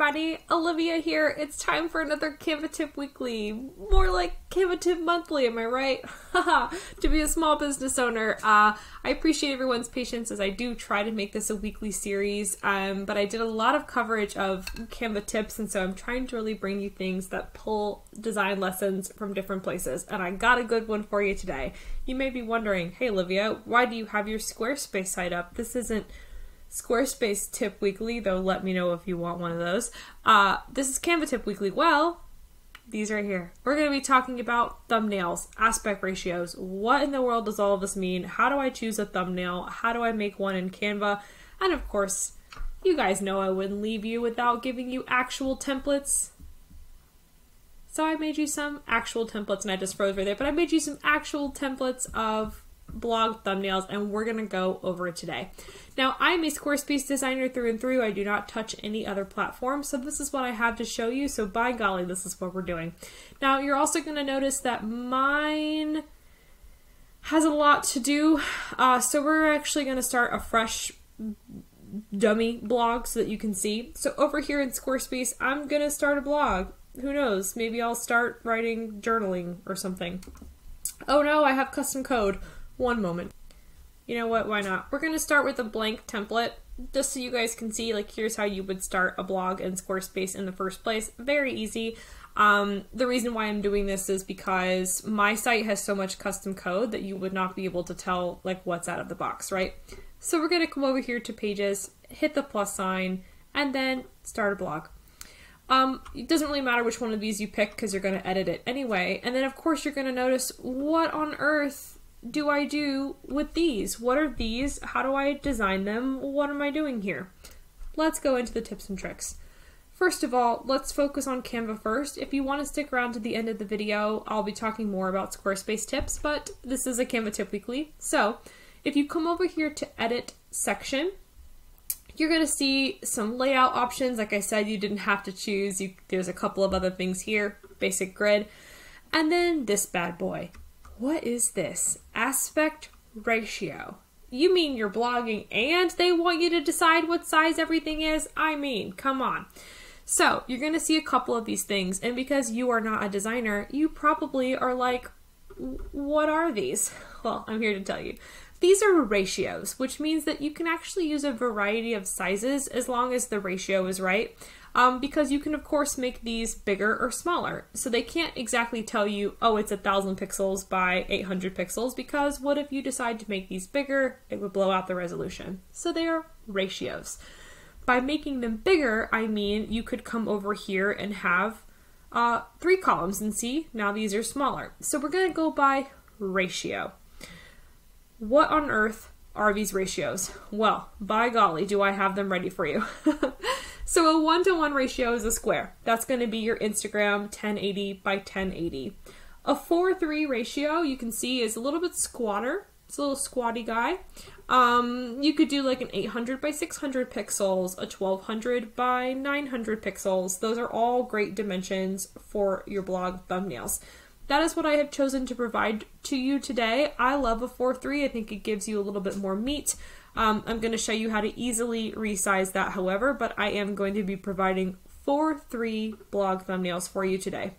everybody, Olivia here. It's time for another Canva Tip Weekly. More like Canva Tip Monthly, am I right? Haha, to be a small business owner. Uh, I appreciate everyone's patience as I do try to make this a weekly series, um, but I did a lot of coverage of Canva tips, and so I'm trying to really bring you things that pull design lessons from different places, and I got a good one for you today. You may be wondering, hey Olivia, why do you have your Squarespace site up? This isn't Squarespace Tip Weekly, though let me know if you want one of those. Uh, this is Canva Tip Weekly. Well, these right here. We're going to be talking about thumbnails, aspect ratios. What in the world does all of this mean? How do I choose a thumbnail? How do I make one in Canva? And of course, you guys know I wouldn't leave you without giving you actual templates. So I made you some actual templates and I just froze right there, but I made you some actual templates of blog thumbnails and we're going to go over it today. Now, I'm a Squarespace designer through and through. I do not touch any other platform, so this is what I have to show you. So by golly, this is what we're doing. Now, you're also going to notice that mine has a lot to do. Uh, so we're actually going to start a fresh dummy blog so that you can see. So over here in Squarespace, I'm going to start a blog. Who knows? Maybe I'll start writing journaling or something. Oh no, I have custom code. One moment. You know what? Why not? We're going to start with a blank template just so you guys can see like here's how you would start a blog in Squarespace in the first place. Very easy. Um, the reason why I'm doing this is because my site has so much custom code that you would not be able to tell like what's out of the box, right? So we're going to come over here to pages, hit the plus sign, and then start a blog. Um, it doesn't really matter which one of these you pick because you're going to edit it anyway. And then of course you're going to notice what on earth do I do with these? What are these? How do I design them? What am I doing here? Let's go into the tips and tricks. First of all, let's focus on Canva first. If you want to stick around to the end of the video, I'll be talking more about Squarespace tips, but this is a Canva tip weekly. So if you come over here to edit section, you're going to see some layout options. Like I said, you didn't have to choose. You, there's a couple of other things here, basic grid. And then this bad boy. What is this? Aspect ratio. You mean you're blogging and they want you to decide what size everything is? I mean, come on. So, you're going to see a couple of these things, and because you are not a designer, you probably are like, what are these? Well, I'm here to tell you. These are ratios, which means that you can actually use a variety of sizes as long as the ratio is right um, because you can of course make these bigger or smaller. So they can't exactly tell you, oh, it's a thousand pixels by 800 pixels because what if you decide to make these bigger? It would blow out the resolution. So they are ratios. By making them bigger, I mean you could come over here and have uh, three columns and see now these are smaller. So we're going to go by ratio. What on earth are these ratios? Well, by golly, do I have them ready for you. So a one to one ratio is a square. That's going to be your Instagram 1080 by 1080. A 4 3 ratio, you can see, is a little bit squatter. It's a little squatty guy. Um, you could do like an 800 by 600 pixels, a 1200 by 900 pixels. Those are all great dimensions for your blog thumbnails. That is what I have chosen to provide to you today. I love a 4 3. I think it gives you a little bit more meat. Um, I'm going to show you how to easily resize that, however, but I am going to be providing four three blog thumbnails for you today.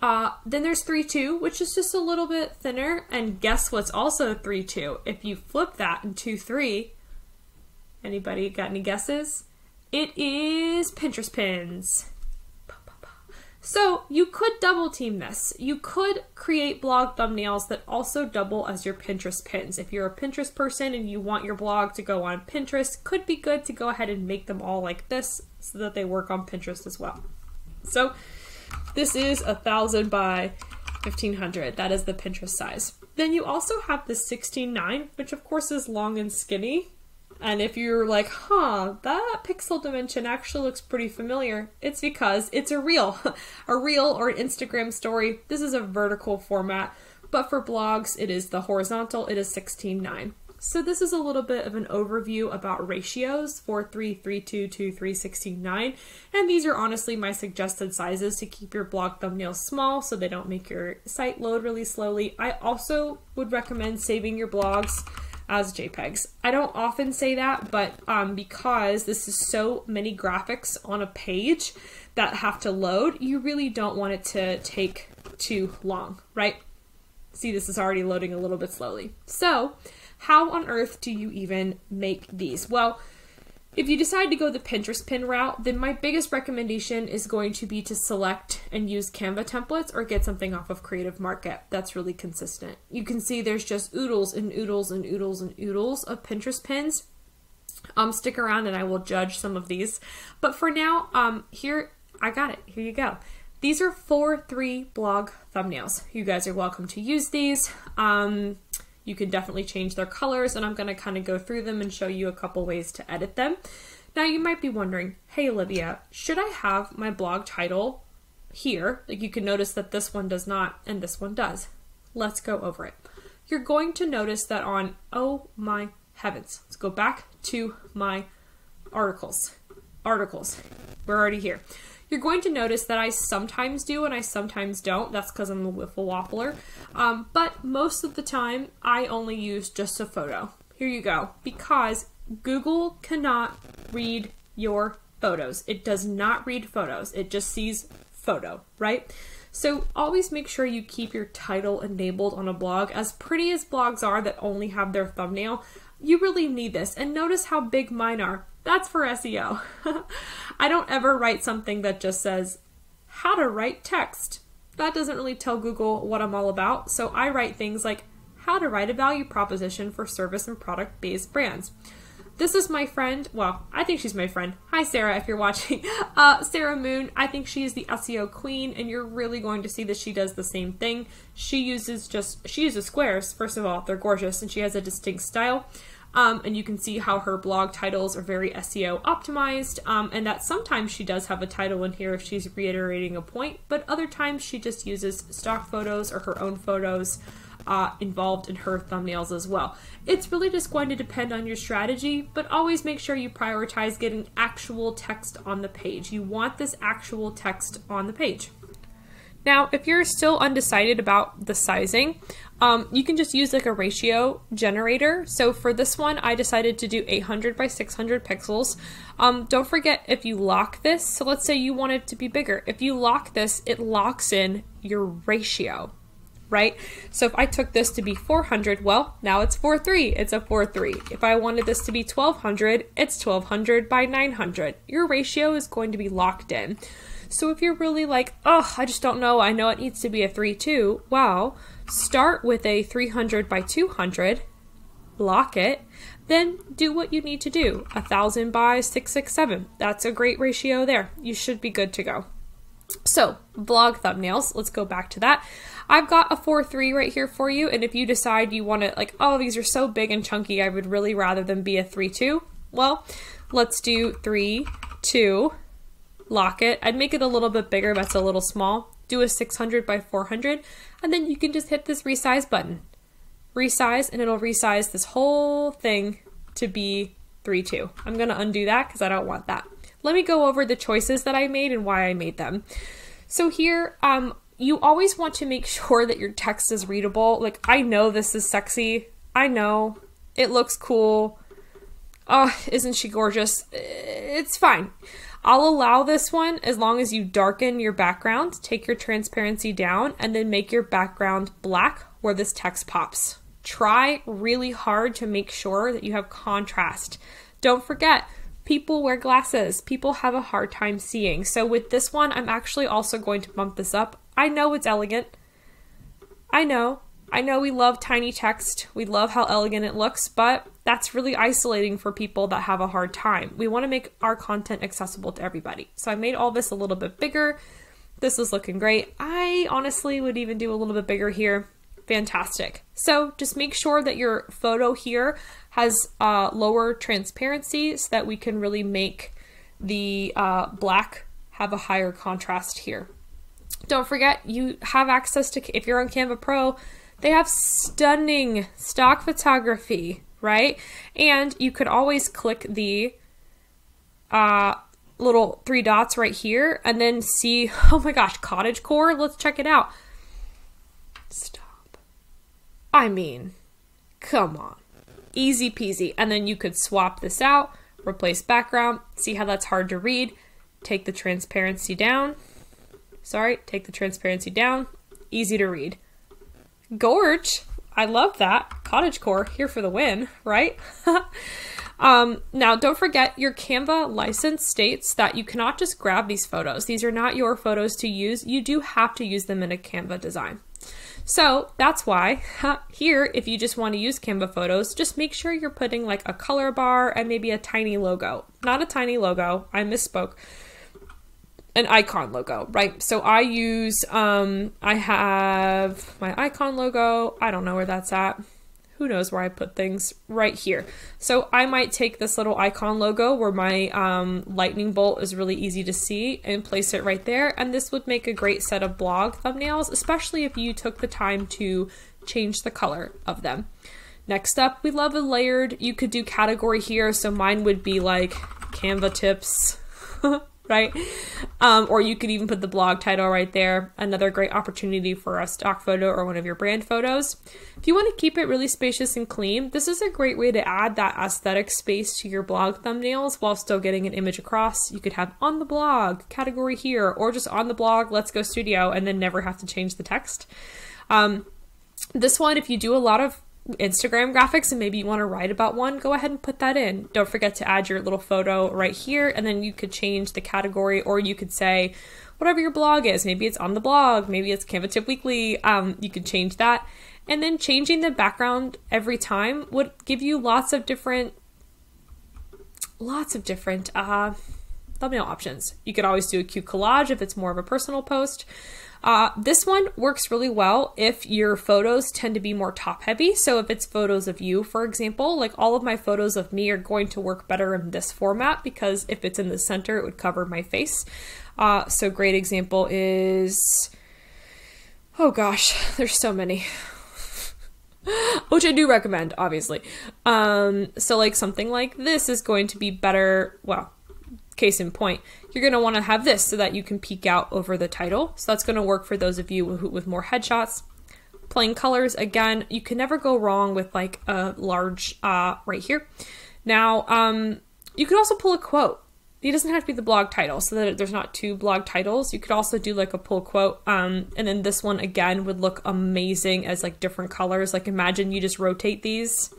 Uh, then there's 3-2, which is just a little bit thinner. And guess what's also 3-2? If you flip that in 2-3, anybody got any guesses? It is Pinterest pins. So you could double team this. You could create blog thumbnails that also double as your Pinterest pins. If you're a Pinterest person and you want your blog to go on Pinterest, could be good to go ahead and make them all like this so that they work on Pinterest as well. So this is a thousand by 1500. That is the Pinterest size. Then you also have the 16.9, which of course is long and skinny. And if you're like, huh, that pixel dimension actually looks pretty familiar, it's because it's a reel. a reel or an Instagram story. This is a vertical format, but for blogs, it is the horizontal, it is 16.9. So this is a little bit of an overview about ratios for 3, 3, 2, 2, 3, 16, 9. And these are honestly my suggested sizes to keep your blog thumbnails small so they don't make your site load really slowly. I also would recommend saving your blogs as JPEGs. I don't often say that, but um, because this is so many graphics on a page that have to load, you really don't want it to take too long, right? See, this is already loading a little bit slowly. So, how on earth do you even make these? Well, if you decide to go the Pinterest pin route, then my biggest recommendation is going to be to select and use Canva templates or get something off of Creative Market that's really consistent. You can see there's just oodles and oodles and oodles and oodles of Pinterest pins. Um, stick around and I will judge some of these. But for now, um, here, I got it. Here you go. These are four three blog thumbnails. You guys are welcome to use these. Um, you can definitely change their colors, and I'm going to kind of go through them and show you a couple ways to edit them. Now, you might be wondering, hey, Olivia, should I have my blog title here? Like you can notice that this one does not, and this one does. Let's go over it. You're going to notice that on, oh my heavens, let's go back to my articles. Articles. We're already here. You're going to notice that I sometimes do and I sometimes don't. That's because I'm a wiffle waffler. Um, but most of the time, I only use just a photo. Here you go. Because Google cannot read your photos. It does not read photos. It just sees photo, right? So always make sure you keep your title enabled on a blog. As pretty as blogs are that only have their thumbnail, you really need this. And notice how big mine are. That's for SEO. I don't ever write something that just says how to write text. That doesn't really tell Google what I'm all about. So I write things like how to write a value proposition for service and product based brands. This is my friend. Well, I think she's my friend. Hi, Sarah, if you're watching. Uh, Sarah Moon. I think she is the SEO queen, and you're really going to see that she does the same thing. She uses just she uses squares. First of all, they're gorgeous, and she has a distinct style. Um, and you can see how her blog titles are very SEO optimized, um, and that sometimes she does have a title in here if she's reiterating a point, but other times she just uses stock photos or her own photos uh, involved in her thumbnails as well. It's really just going to depend on your strategy, but always make sure you prioritize getting actual text on the page. You want this actual text on the page. Now, if you're still undecided about the sizing, um, you can just use like a ratio generator. So for this one, I decided to do 800 by 600 pixels. Um, don't forget if you lock this, so let's say you want it to be bigger. If you lock this, it locks in your ratio, right? So if I took this to be 400, well, now it's 4.3. It's a 4.3. If I wanted this to be 1200, it's 1200 by 900. Your ratio is going to be locked in. So if you're really like, oh, I just don't know, I know it needs to be a 3 2, wow, start with a 300 by 200, lock it, then do what you need to do. A 1000 by 667. That's a great ratio there. You should be good to go. So, blog thumbnails, let's go back to that. I've got a 4 3 right here for you, and if you decide you want to, like, oh, these are so big and chunky, I would really rather them be a 3 2, well, let's do 3 2 lock it. I'd make it a little bit bigger, but it's a little small. Do a 600 by 400, and then you can just hit this resize button. Resize, and it'll resize this whole thing to be 3 2. I'm going to undo that because I don't want that. Let me go over the choices that I made and why I made them. So here, um, you always want to make sure that your text is readable. Like, I know this is sexy. I know it looks cool. Oh, isn't she gorgeous? It's fine. I'll allow this one as long as you darken your background, take your transparency down, and then make your background black where this text pops. Try really hard to make sure that you have contrast. Don't forget, people wear glasses. People have a hard time seeing. So with this one, I'm actually also going to bump this up. I know it's elegant. I know. I know we love tiny text. We love how elegant it looks, but that's really isolating for people that have a hard time. We want to make our content accessible to everybody. So I made all this a little bit bigger. This is looking great. I honestly would even do a little bit bigger here. Fantastic. So just make sure that your photo here has uh, lower transparency so that we can really make the uh, black have a higher contrast here. Don't forget, you have access to, if you're on Canva Pro, they have stunning stock photography right? And you could always click the uh, little three dots right here and then see, oh my gosh, cottage core. Let's check it out. Stop. I mean, come on. Easy peasy. And then you could swap this out, replace background. See how that's hard to read? Take the transparency down. Sorry, take the transparency down. Easy to read. Gorge. I love that. Cottage core here for the win, right? um, now, don't forget your Canva license states that you cannot just grab these photos. These are not your photos to use. You do have to use them in a Canva design. So that's why here, if you just want to use Canva photos, just make sure you're putting like a color bar and maybe a tiny logo. Not a tiny logo, I misspoke. An icon logo, right? So I use, um, I have my icon logo. I don't know where that's at who knows where I put things right here. So I might take this little icon logo where my um, lightning bolt is really easy to see and place it right there. And this would make a great set of blog thumbnails, especially if you took the time to change the color of them. Next up, we love a layered. You could do category here. So mine would be like Canva tips. right? Um, or you could even put the blog title right there. Another great opportunity for a stock photo or one of your brand photos. If you want to keep it really spacious and clean, this is a great way to add that aesthetic space to your blog thumbnails while still getting an image across. You could have on the blog, category here, or just on the blog, let's go studio, and then never have to change the text. Um, this one, if you do a lot of Instagram graphics and maybe you want to write about one, go ahead and put that in. Don't forget to add your little photo right here, and then you could change the category, or you could say whatever your blog is. Maybe it's on the blog, maybe it's Canva Tip Weekly. Um, you could change that. And then changing the background every time would give you lots of different, lots of different uh, thumbnail options. You could always do a cute collage if it's more of a personal post. Uh, this one works really well if your photos tend to be more top heavy. So if it's photos of you, for example, like all of my photos of me are going to work better in this format because if it's in the center, it would cover my face. Uh, so great example is, oh gosh, there's so many. Which I do recommend, obviously. Um, so like something like this is going to be better, well, case in point, you're going to want to have this so that you can peek out over the title. So that's going to work for those of you who, with more headshots. Plain colors, again, you can never go wrong with like a large uh, right here. Now, um, you could also pull a quote. It doesn't have to be the blog title so that there's not two blog titles. You could also do like a pull quote. Um, and then this one again would look amazing as like different colors. Like imagine you just rotate these.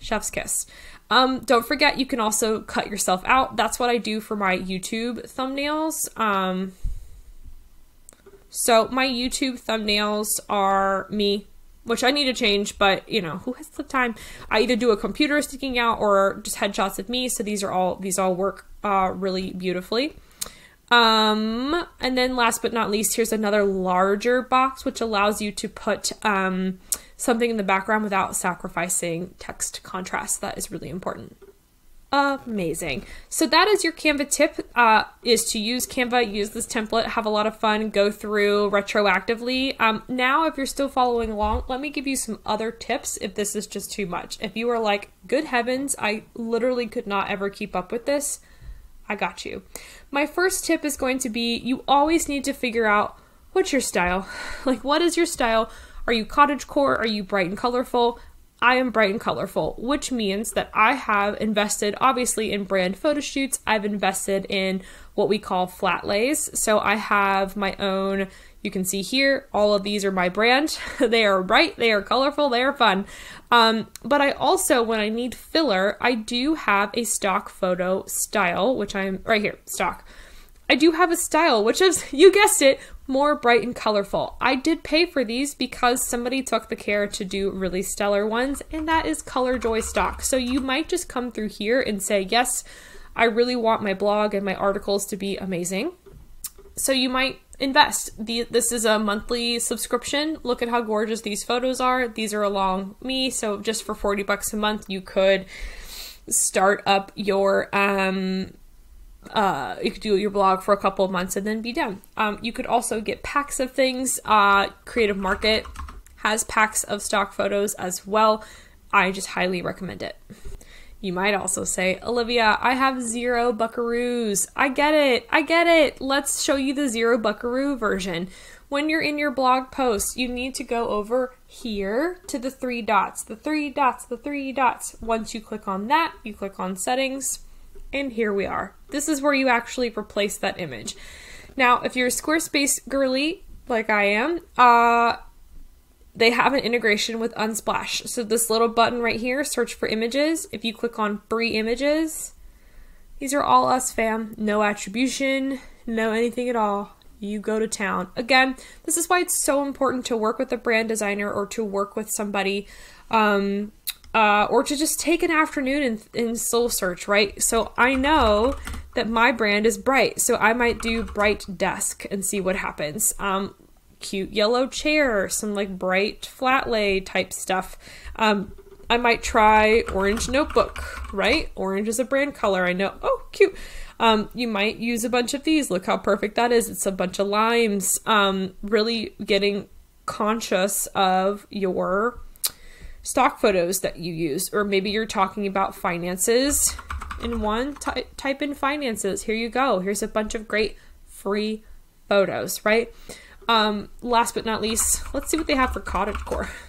Chef's kiss. Um, don't forget, you can also cut yourself out. That's what I do for my YouTube thumbnails. Um, so my YouTube thumbnails are me, which I need to change, but you know, who has the time? I either do a computer sticking out or just headshots of me. So these are all, these all work, uh, really beautifully. Um, and then last but not least, here's another larger box, which allows you to put, um, something in the background without sacrificing text contrast. That is really important. Amazing. So that is your Canva tip, uh, is to use Canva, use this template, have a lot of fun, go through retroactively. Um, now, if you're still following along, let me give you some other tips if this is just too much. If you are like, good heavens, I literally could not ever keep up with this, I got you. My first tip is going to be you always need to figure out what's your style. Like, what is your style? Are you cottage core? Are you bright and colorful? I am bright and colorful, which means that I have invested obviously in brand photo shoots. I've invested in what we call flat lays. So I have my own, you can see here, all of these are my brand. they are bright, they are colorful, they are fun. Um, but I also, when I need filler, I do have a stock photo style, which I'm right here, stock. I do have a style, which is, you guessed it, more bright and colorful. I did pay for these because somebody took the care to do really stellar ones, and that is Color Joy stock. So you might just come through here and say, yes, I really want my blog and my articles to be amazing. So you might invest. The, this is a monthly subscription. Look at how gorgeous these photos are. These are along me. So just for 40 bucks a month, you could start up your um, uh, you could do your blog for a couple of months and then be done. Um, you could also get packs of things. Uh, Creative Market has packs of stock photos as well. I just highly recommend it. You might also say, Olivia, I have zero buckaroos. I get it. I get it. Let's show you the zero buckaroo version. when you're in your blog post, you need to go over here to the three dots, the three dots, the three dots. Once you click on that, you click on settings, and here we are. This is where you actually replace that image. Now, if you're a Squarespace girly, like I am, uh, they have an integration with Unsplash. So this little button right here, search for images. If you click on free images, these are all us fam. No attribution, no anything at all. You go to town. Again, this is why it's so important to work with a brand designer or to work with somebody um, uh, or to just take an afternoon in, in soul search, right? So I know that my brand is bright, so I might do bright desk and see what happens. Um, cute yellow chair, some like bright flat lay type stuff. Um, I might try orange notebook, right? Orange is a brand color. I know. Oh, cute. Um, you might use a bunch of these. Look how perfect that is. It's a bunch of limes. Um, really getting conscious of your stock photos that you use, or maybe you're talking about finances in one. Ty- type in finances. Here you go. Here's a bunch of great free photos, right? Um, last but not least, let's see what they have for cottage core.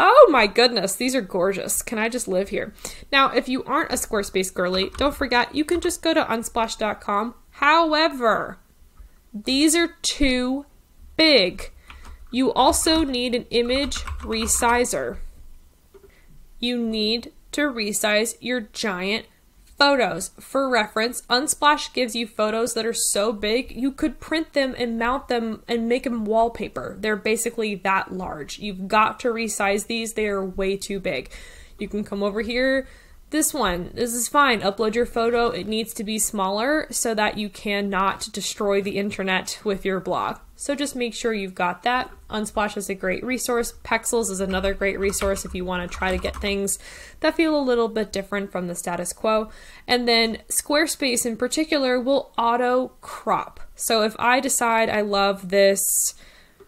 Oh my goodness, these are gorgeous. Can I just live here? Now, if you aren't a Squarespace girly, don't forget you can just go to unsplash.com. However, these are too big. You also need an image resizer. You need to resize your giant Photos. For reference, Unsplash gives you photos that are so big you could print them and mount them and make them wallpaper. They're basically that large. You've got to resize these, they are way too big. You can come over here. This one, this is fine. Upload your photo. It needs to be smaller so that you cannot destroy the internet with your blog. So just make sure you've got that. Unsplash is a great resource. Pexels is another great resource if you want to try to get things that feel a little bit different from the status quo. And then Squarespace in particular will auto crop. So if I decide I love this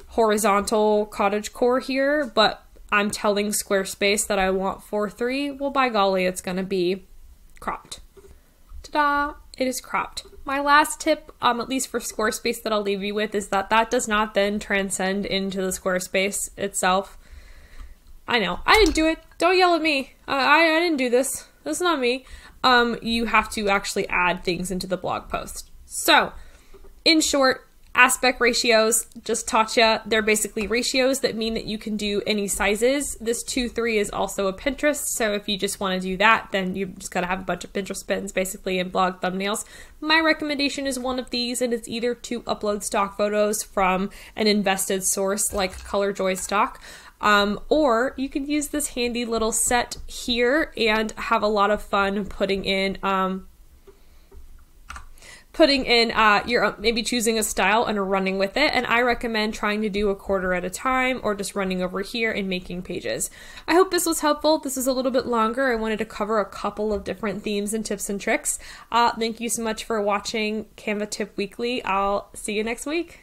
horizontal cottage core here, but I'm telling Squarespace that I want 4-3, well, by golly, it's going to be cropped. Ta-da! It is cropped my last tip, um, at least for Squarespace, that I'll leave you with is that that does not then transcend into the Squarespace itself. I know I didn't do it. Don't yell at me. I I didn't do this. That's not me. Um, you have to actually add things into the blog post. So, in short, aspect ratios just taught you they're basically ratios that mean that you can do any sizes. This 2 3 is also a pinterest so if you just want to do that then you just got to have a bunch of pinterest pins basically and blog thumbnails. My recommendation is one of these and it's either to upload stock photos from an invested source like colorjoy stock um, or you can use this handy little set here and have a lot of fun putting in um, putting in uh, you're maybe choosing a style and running with it. And i recommend trying to do a quarter at a time or just running over here and making pages. I hope this was helpful. This is a little bit longer. I wanted to cover a couple of different themes and tips and tricks. Uh, thank you so much for watching canva tip weekly. I'll see you next week